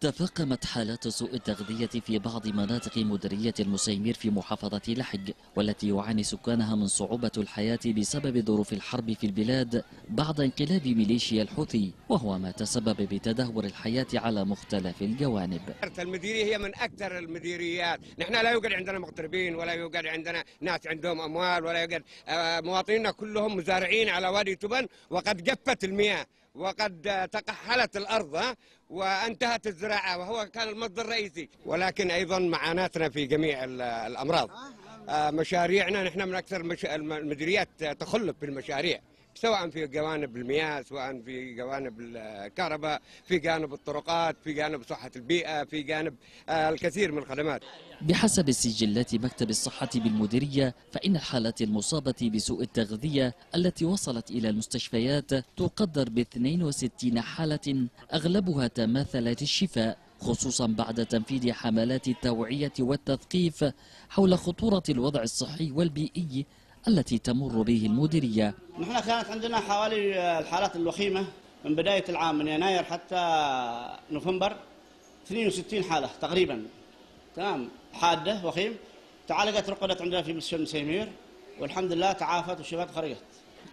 تفاقمت حالات سوء التغذية في بعض مناطق مديرية المسيمير في محافظة لحج والتي يعاني سكانها من صعوبة الحياة بسبب ظروف الحرب في البلاد بعد انقلاب ميليشيا الحوثي وهو ما تسبب بتدهور الحياة على مختلف الجوانب. المديرية هي من أكثر المديريات. نحن لا يوجد عندنا مغتربين ولا يوجد عندنا ناس عندهم أموال ولا يوجد آه، مواطنينا كلهم مزارعين على وادي تبن وقد جفت المياه. وقد تقحلت الأرض وانتهت الزراعة وهو كان المصدر الرئيسي. ولكن أيضا معاناتنا في جميع ال- الأمراض. آه، مشاريعنا نحن من أكثر المديريات تخلف بالمشاريع. سواء في جوانب المياه سواء في جوانب الكهرباء في جانب الطرقات في جانب صحة البيئة في جانب آه، الكثير من الخدمات. بحسب سجلات مكتب الصحة بالمديرية فإن الحالات المصابة بسوء التغذية التي وصلت إلى المستشفيات تقدر ب 62 حالة أغلبها تماثلت الشفاء خصوصا بعد تنفيذ حملات التوعية والتثقيف حول خطورة الوضع الصحي والبيئي التي تمر به المديرية. نحن كانت عندنا حوالي الحالات الوخيمة من بداية العام من يناير حتى نوفمبر 62 حالة تقريبا. تمام؟ حادة وخيم. تعالجت رقدت عندنا في مستشفى المسيمير والحمد لله تعافت وشفت خرجت.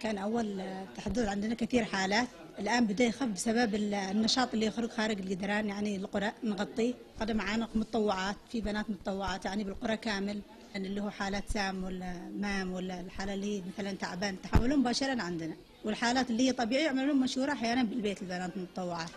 كان أول تحدث عندنا كثير حالات. الآن بدأ يخف بسبب النشاط اللي يخرج خارج الجدران يعني القرى نغطيه هذا معانا متطوعات في بنات متطوعات يعني بالقرى كامل. يعني اللي هو حالات سام ولا مام ولا الحالة اللي هي مثلا تعبان تحولون مباشرة عندنا. والحالات اللي هي طبيعية يعملون مشورة أحيانا بالبيت البنات المتطوعات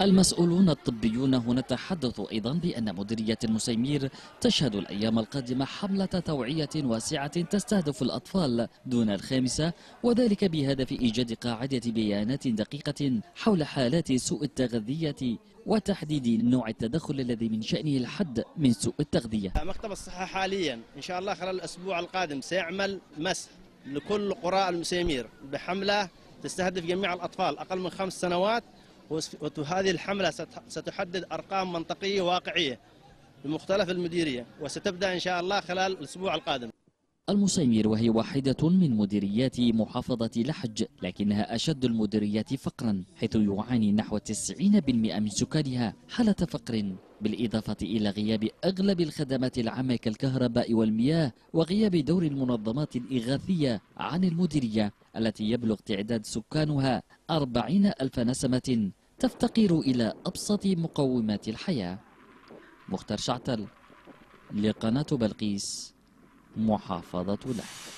المسؤولون الطبيون هنا تحدثوا أيضا بأن مديرية المسيمير تشهد الأيام القادمة حملة توعية واسعة تستهدف الأطفال دون الخامسة وذلك بهدف إيجاد قاعدة بيانات دقيقة حول حالات سوء التغذية وتحديد نوع التدخل الذي من شأنه الحد من سوء التغذية. مكتب الصحة حاليا. إن شاء الله خلال الأسبوع القادم سيعمل مسح لكل قرى المسيمير بحملة تستهدف جميع الأطفال أقل من خمس سنوات وهذه الحملة ست- ستحدد أرقام منطقية واقعية بمختلف المديرية وستبدأ إن شاء الله خلال الأسبوع القادم. المسيمير وهي واحدة من مديريات محافظة لحج لكنها أشد المديريات فقرا حيث يعاني نحو 90% من سكانها حالة فقر. بالإضافة إلى غياب أغلب الخدمات العامة كالكهرباء والمياه وغياب دور المنظمات الإغاثية عن المديرية التي يبلغ تعداد سكانها أربعين ألف نسمة تفتقر إلى أبسط مقومات الحياة. مختار شعتل لقناة بلقيس محافظة له.